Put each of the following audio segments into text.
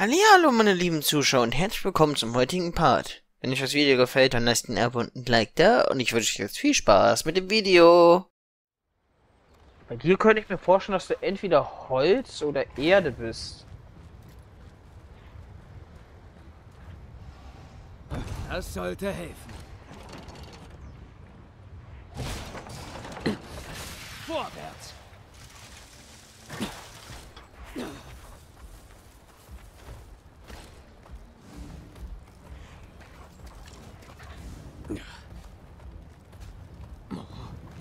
Hallo meine lieben Zuschauer und herzlich willkommen zum heutigen Part. Wenn euch das Video gefällt, dann lasst ein Abo und ein Like da und ich wünsche euch jetzt viel Spaß mit dem Video. Bei dir könnte ich mir vorstellen, dass du entweder Holz oder Erde bist. Das sollte helfen. Vorwärts!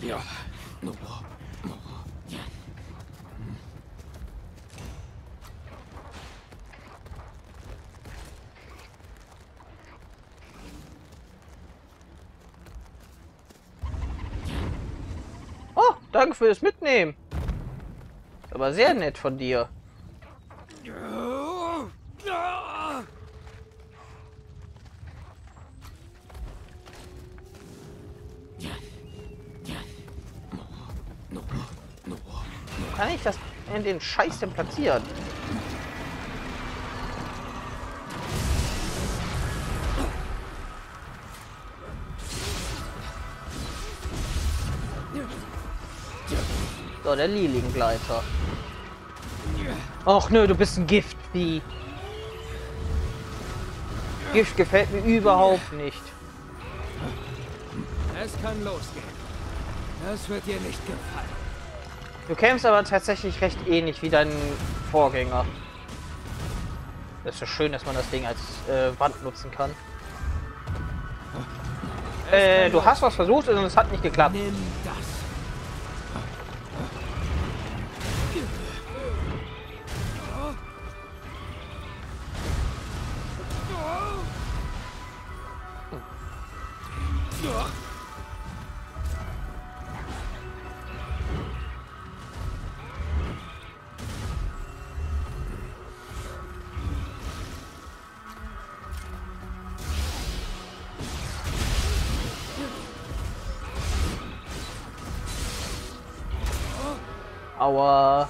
Ja. Oh, danke fürs Mitnehmen. Aber sehr nett von dir. In den Scheiß denn platzieren? So, der Liliengleiter. Ach nö, du bist ein Giftvieh. Gift gefällt mir überhaupt nicht. Es kann losgehen. Das wird dir nicht gefallen. Du kämpfst aber tatsächlich recht ähnlich wie dein Vorgänger. Das ist ja schön, dass man das Ding als äh, Wand nutzen kann. Äh, du hast was versucht und es hat nicht geklappt. Nimm Aua.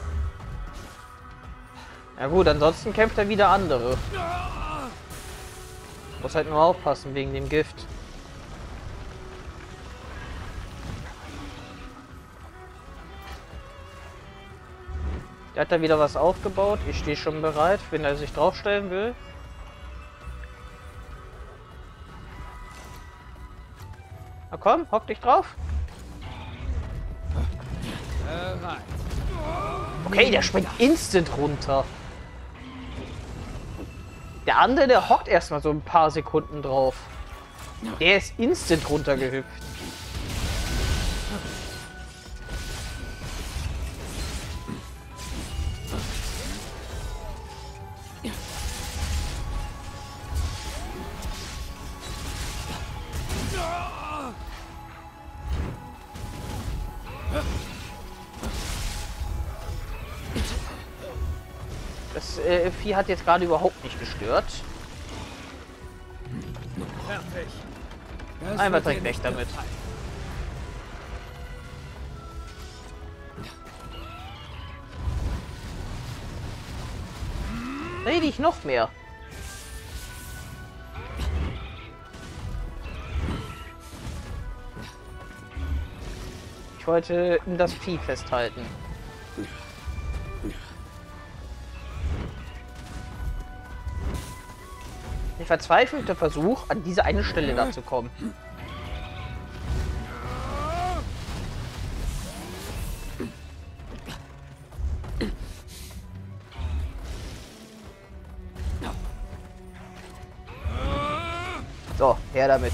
Ja gut, ansonsten kämpft er wieder andere. Muss halt nur aufpassen wegen dem Gift. Der hat da wieder was aufgebaut. Ich stehe schon bereit, wenn er sich draufstellen will. Na komm, hock dich drauf. Okay, der springt instant runter. Der andere, der hockt erstmal so ein paar Sekunden drauf. Der ist instant runtergehüpft. Hat jetzt gerade überhaupt nicht gestört. Einfach direkt dir weg damit. Rede ich noch mehr. Ich wollte das Vieh festhalten. Der verzweifelte Versuch, an diese eine Stelle da zu kommen. So, her damit.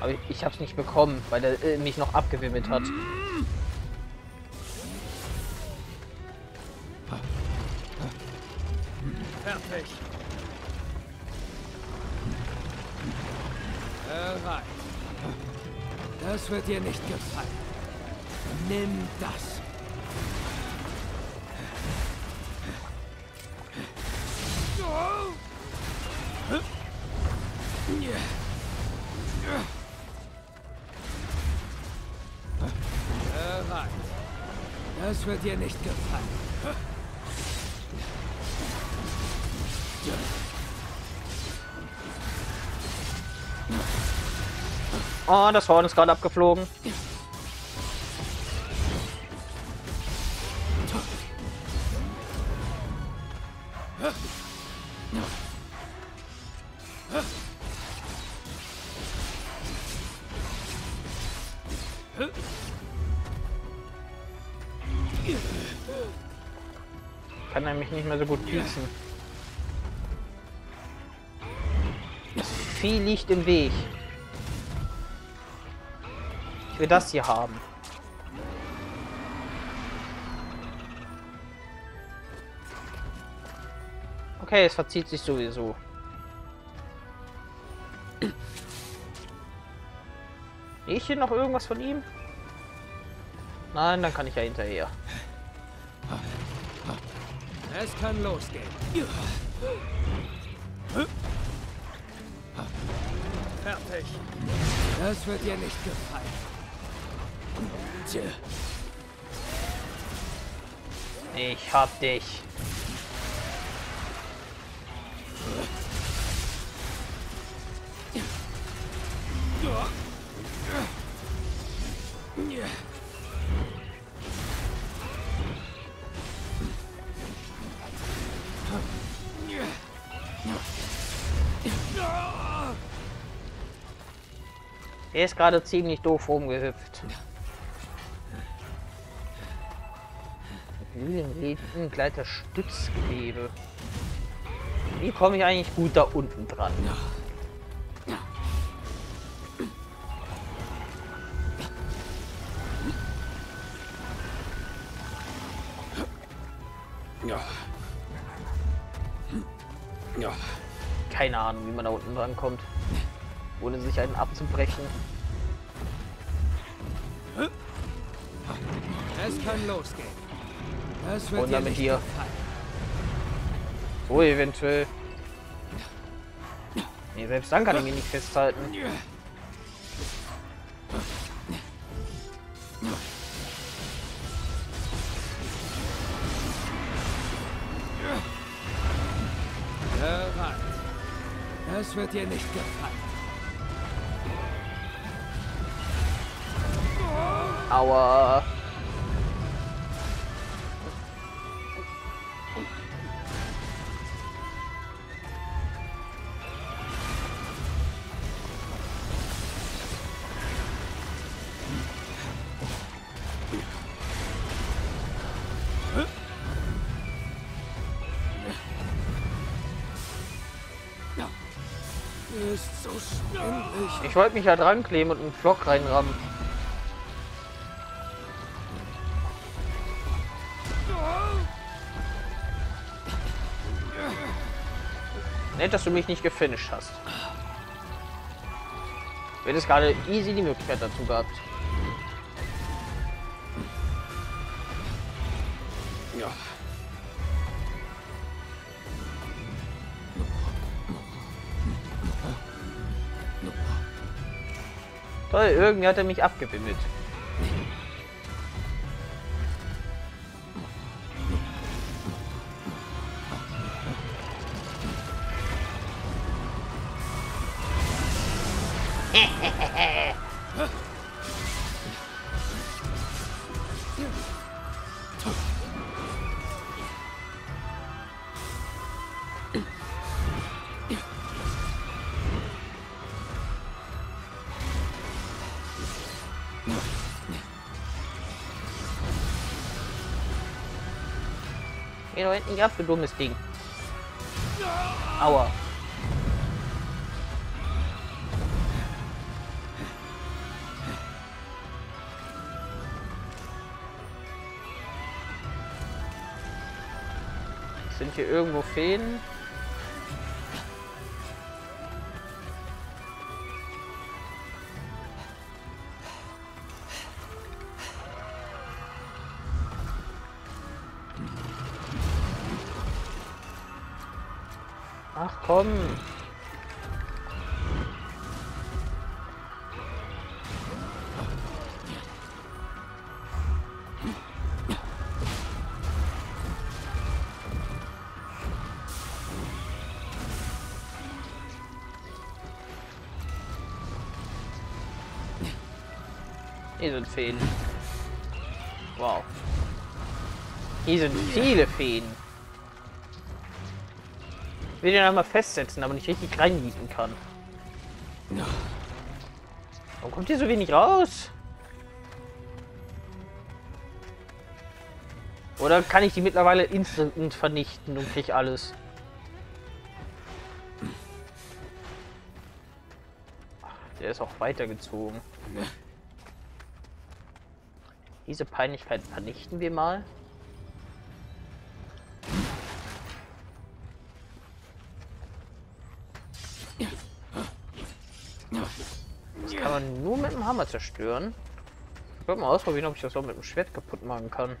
Aber ich, ich hab's nicht bekommen, weil er äh, mich noch abgewimmelt hat. Fertig. Bereit. Das wird dir nicht gefallen. Nimm das. Bereit. Das wird dir nicht gefallen. Oh, das Horn ist gerade abgeflogen. Kann nämlich nicht mehr so gut pieksen. Das Vieh liegt im Weg. Will das hier haben. Okay, es verzieht sich sowieso. Ich hier noch irgendwas von ihm? Nein, dann kann ich ja hinterher. Es kann losgehen. Fertig. Das wird dir nicht gefallen. Ich hab dich. Er ist gerade ziemlich doof rumgehüpft. Höhlenreden, Gleiter Stützgewebe. Wie komme ich eigentlich gut da unten dran? Ja. Ja. Keine Ahnung, wie man da unten dran kommt. Ohne sich einen abzubrechen. Es kann losgehen. Wird Und dir. So eventuell. Nee, selbst dann kann ich mich nicht festhalten. Das wird dir nicht gefallen. Aua. Ist so schwindelig. Ich wollte mich da dran kleben und einen Block reinrammen. Nett, dass du mich nicht gefinisht hast. Du hättest gerade easy die Möglichkeit dazu gehabt. Toll, irgendwie hat er mich abgewimmelt. Doch hinten nicht ab, du dummes Ding. Aua. Sind hier irgendwo Fäden? Hier sind Feen. Wow. Hier sind viele Feen. Ich will den einmal festsetzen, aber nicht richtig reinbieten kann. Warum kommt hier so wenig raus? Oder kann ich die mittlerweile instant vernichten und krieg alles? Der ist auch weitergezogen. Diese Peinlichkeit vernichten wir mal. Das kann man nur mit dem Hammer zerstören. Ich werde mal ausprobieren, ob ich das auch mit dem Schwert kaputt machen kann.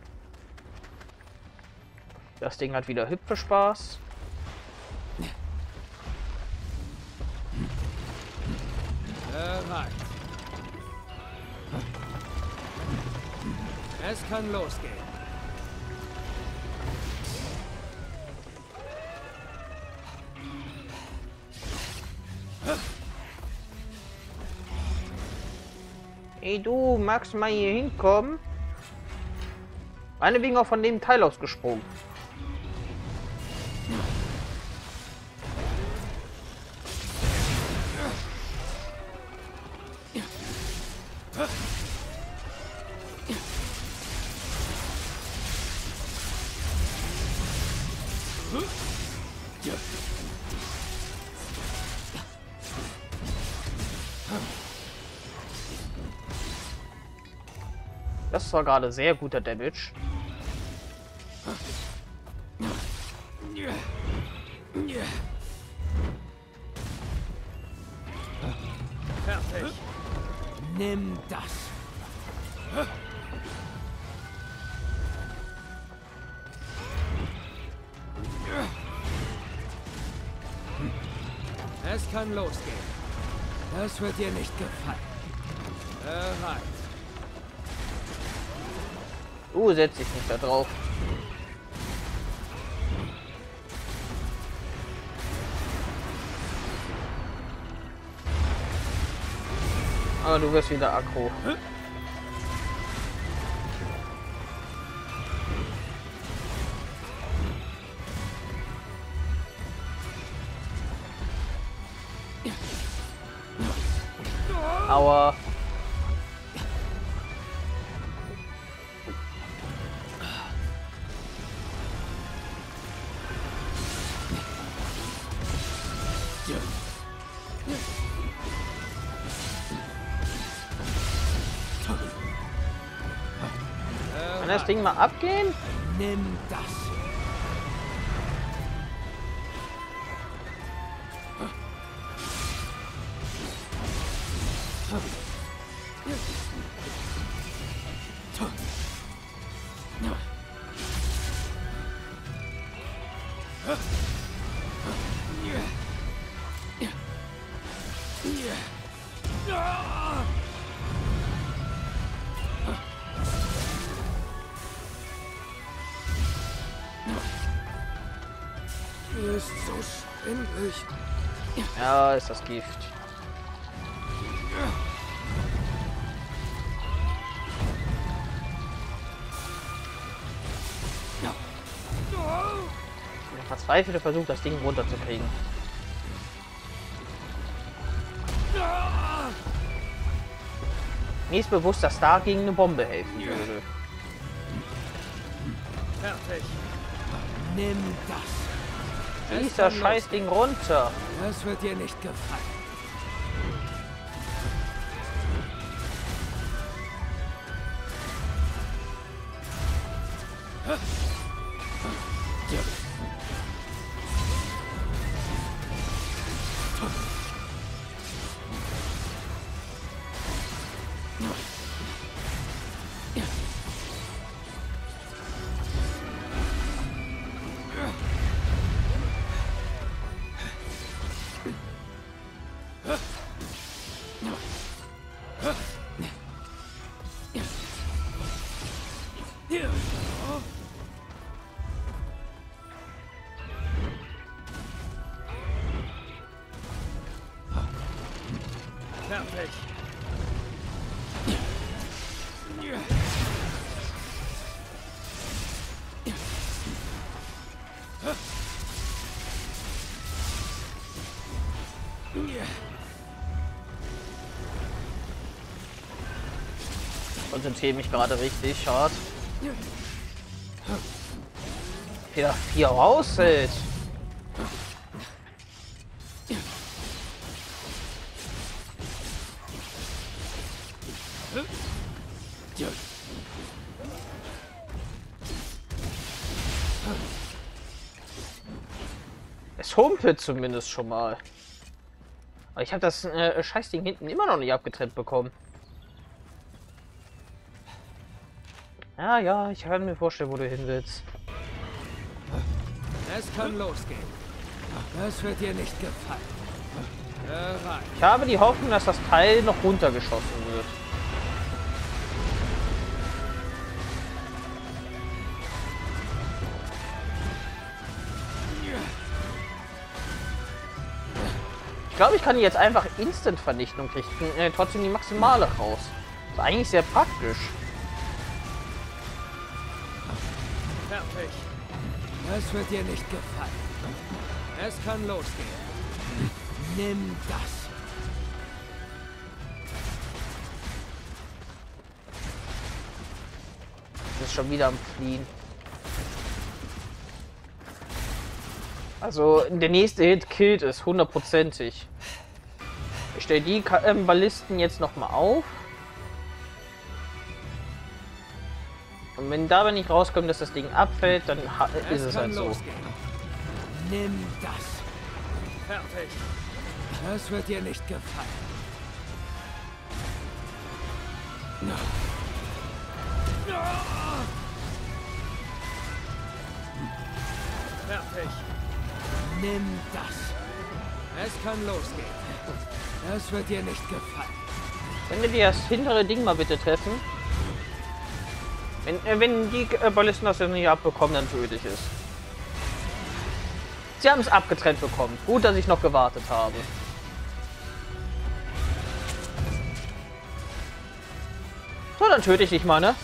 Das Ding hat wieder hübsche Spaß. Kann losgehen. Ey du, magst mal hier hinkommen? Eine wegen auch von dem Teil ausgesprungen. Das war gerade sehr guter Damage. Fertig. Nimm das. Es kann losgehen. Das wird dir nicht gefallen. Bereit. Uh, setz dich nicht da drauf. Aber du wirst wieder aggro. Aua. Kann das Ding mal abgehen? Nimm das. Ist so schwindelig. Ja, ist das Gift. Der verzweifelte Versuch, das Ding runterzukriegen. Mir ist bewusst, dass da gegen eine Bombe helfen würde. Fertig. Nimm das. Schieß das Scheißding runter. Das wird dir nicht gefallen. Fertig. Konzentriere mich gerade richtig hart. Wieder vier raushält. Es humpelt zumindest schon mal. Aber ich habe das äh, Scheißding hinten immer noch nicht abgetrennt bekommen. Ja, ja, ich kann mir vorstellen, wo du hin willst. Es kann losgehen. Das wird dir nicht gefallen. Ich habe die Hoffnung, dass das Teil noch runtergeschossen wird. Ich glaube, ich kann die jetzt einfach Instant-Vernichtung kriegen, äh, trotzdem die maximale raus. Das ist eigentlich sehr praktisch. Fertig. Das wird dir nicht gefallen. Es kann losgehen. Nimm das. Ist schon wieder am Fliehen. Also, der nächste Hit killt es, hundertprozentig. Ich stelle die ähm, Ballisten jetzt nochmal auf. Wenn dabei nicht rauskommt, dass das Ding abfällt, dann ist es, halt so. Losgehen. Nimm das. Fertig. Das wird dir nicht gefallen. Fertig. Nimm das. Es kann losgehen. Das wird dir nicht gefallen. Wenn wir das hintere Ding mal bitte treffen. Wenn, äh, wenn die äh, Ballisten das nicht abbekommen, dann töte ich es. Sie haben es abgetrennt bekommen. Gut, dass ich noch gewartet habe. So, dann töte ich dich mal, ne?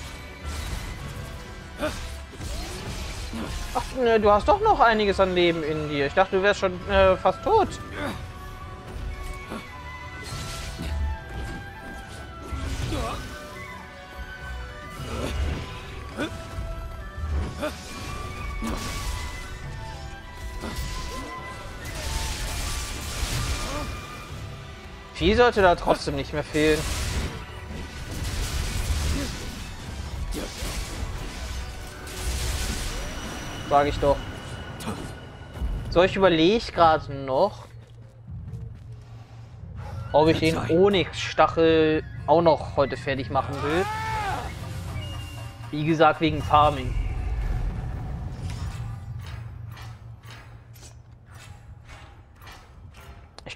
Ach, ne, du hast doch noch einiges an Leben in dir. Ich dachte, du wärst schon äh, fast tot. Vieh sollte da trotzdem nicht mehr fehlen. Sag ich doch. So, ich überlege gerade noch, ob ich den Onyx-Stachel auch noch heute fertig machen will. Wie gesagt, wegen Farming.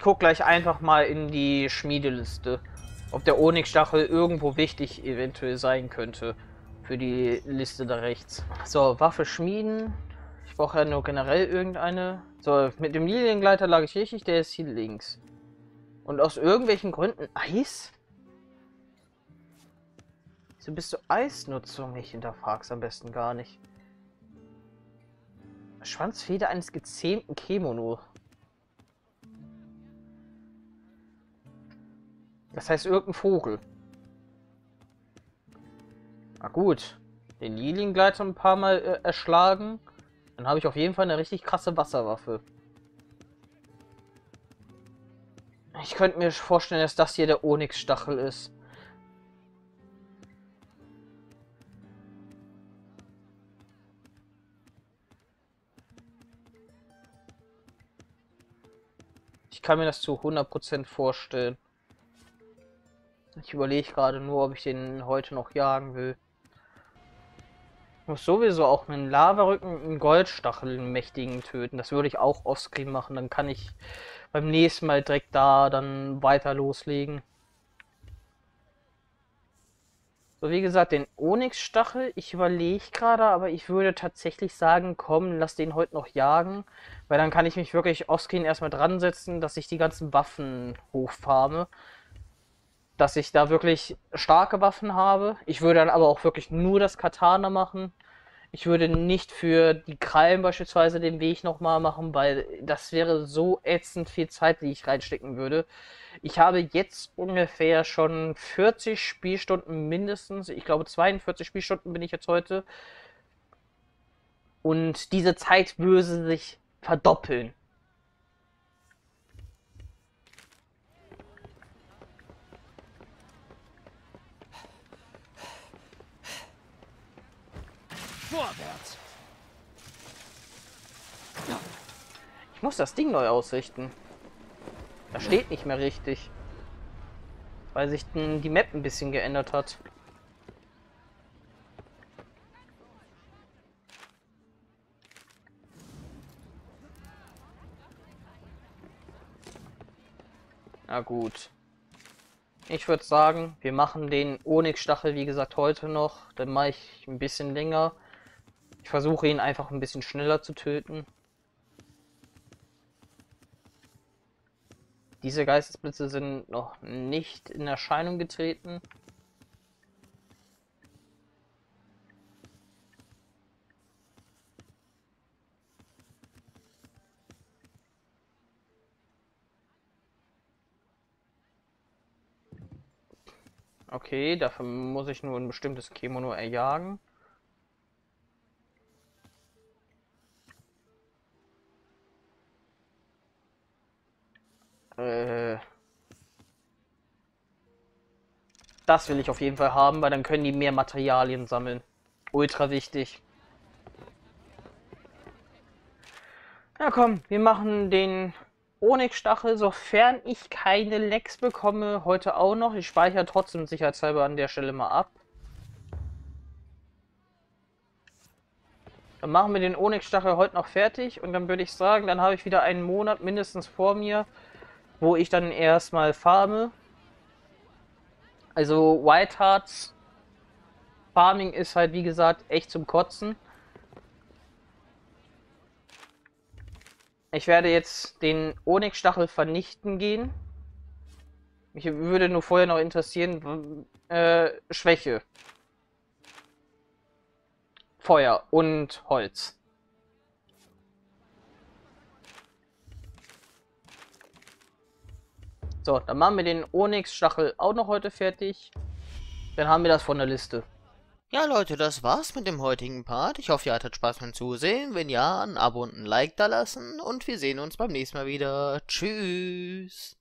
Ich gucke gleich einfach mal in die Schmiedeliste, ob der Onyx-Stachel irgendwo wichtig eventuell sein könnte für die Liste da rechts. So, Waffe schmieden. Ich brauche ja nur generell irgendeine. So, mit dem Liliengleiter lag ich richtig, der ist hier links. Und aus irgendwelchen Gründen Eis? Wieso bist du Eisnutzung? Ich hinterfrag's am besten gar nicht. Schwanzfeder eines gezähmten Kemono. Das heißt irgendein Vogel. Na gut. Den Liliengleiter ein paar Mal äh, erschlagen. Dann habe ich auf jeden Fall eine richtig krasse Wasserwaffe. Ich könnte mir vorstellen, dass das hier der Onyx-Stachel ist. Ich kann mir das zu 100% vorstellen. Ich überlege gerade nur, ob ich den heute noch jagen will. Ich muss sowieso auch einen Lavarücken, einen Goldstachel, einen mächtigen töten. Das würde ich auch offscreen machen. Dann kann ich beim nächsten Mal direkt da dann weiter loslegen. So, wie gesagt, den Onyx-Stachel, ich überlege gerade, aber ich würde tatsächlich sagen, komm, lass den heute noch jagen. Weil dann kann ich mich wirklich offscreen erstmal dran setzen, dass ich die ganzen Waffen hochfarme dass ich da wirklich starke Waffen habe. Ich würde dann aber auch wirklich nur das Katana machen. Ich würde nicht für die Krallen beispielsweise den Weg nochmal machen, weil das wäre so ätzend viel Zeit, die ich reinstecken würde. Ich habe jetzt ungefähr schon 40 Spielstunden mindestens. Ich glaube 42 Spielstunden bin ich jetzt heute. Und diese Zeit würde sich verdoppeln. Ich muss das Ding neu ausrichten. Das steht nicht mehr richtig. Weil sich die Map ein bisschen geändert hat. Na gut. Ich würde sagen, wir machen den Onyx-Stachel, wie gesagt, heute noch. Dann mache ich ein bisschen länger. Ich versuche ihn einfach ein bisschen schneller zu töten. Diese Geistesblitze sind noch nicht in Erscheinung getreten. Okay, dafür muss ich nur ein bestimmtes Kimono erjagen. Das will ich auf jeden Fall haben, weil dann können die mehr Materialien sammeln. Ultra wichtig. Ja komm, wir machen den Onyx-Stachel, sofern ich keine Lecks bekomme, heute auch noch. Ich speichere trotzdem sicherheitshalber an der Stelle mal ab. Dann machen wir den Onyx-Stachel heute noch fertig und dann würde ich sagen, dann habe ich wieder einen Monat mindestens vor mir, wo ich dann erstmal farme. Also White Hearts Farming ist halt wie gesagt echt zum Kotzen. Ich werde jetzt den Onyx-Stachel vernichten gehen. Mich würde nur vorher noch interessieren, äh, Schwäche. Feuer und Holz. So, dann machen wir den Onyx-Stachel auch noch heute fertig. Dann haben wir das von der Liste. Ja, Leute, das war's mit dem heutigen Part. Ich hoffe, ihr hattet Spaß beim Zusehen. Wenn ja, ein Abo und ein Like da lassen. Und wir sehen uns beim nächsten Mal wieder. Tschüss.